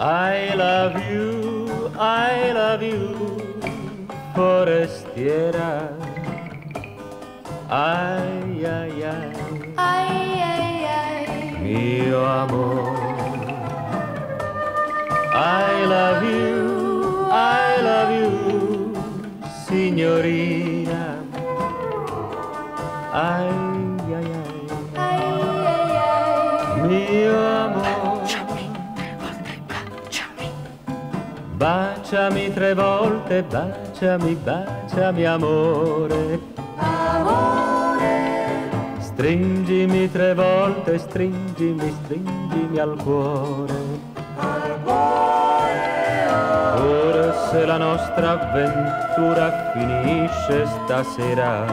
I love you, I love you, forestiera. Ay, ay, ay. Ay, ay, ay. Mio amor. I love you, I love you, signorina. Ay, ay, ay. Ay, ay, ay. Mio amor. Baciami tre volte, baciami, baciami amore. Stringimi tre volte, stringimi, stringimi al cuore. Forse la nostra avventura finisce stasera.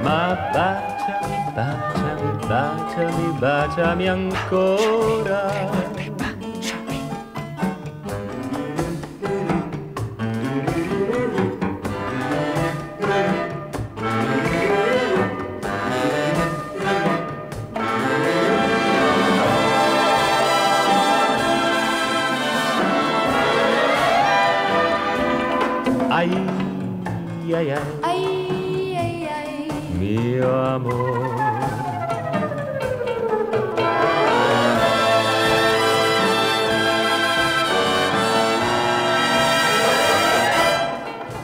Ma baciami, baciami, baciami, baciami ancora. Ai, ai, Ai ai ai. mio amore.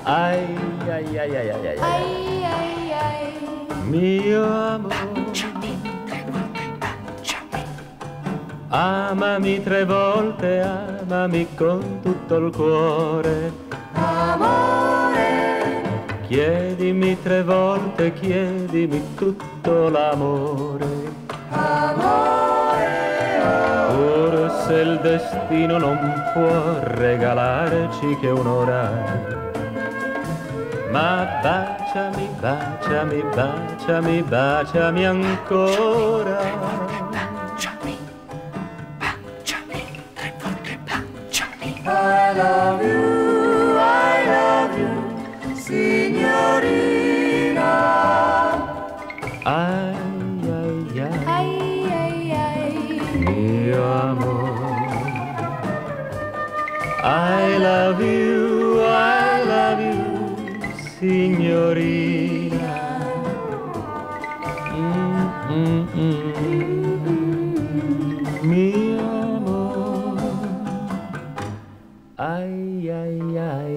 Ai, ai, ai, ai, ai, ai, ai, Ai ai mio amore. Amami tre volte, amami con tutto il cuore. Chiedimi tre volte, chiedimi tutto l'amore. Forse il destino non può regalarci che un'ora. Ma baciami, baciami, baciami, baciami ancora. ay, ay, ay. Ay, ay, ay. Mi amor. I love you, I love you, signorina. Mm, mm, mm. Mi amor. Ay, ay, ay.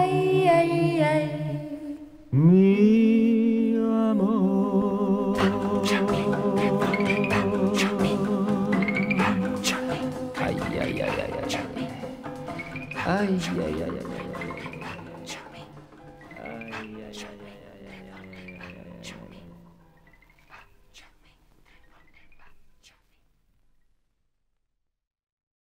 Ay, ay, ay. Mi いやいやいやいや。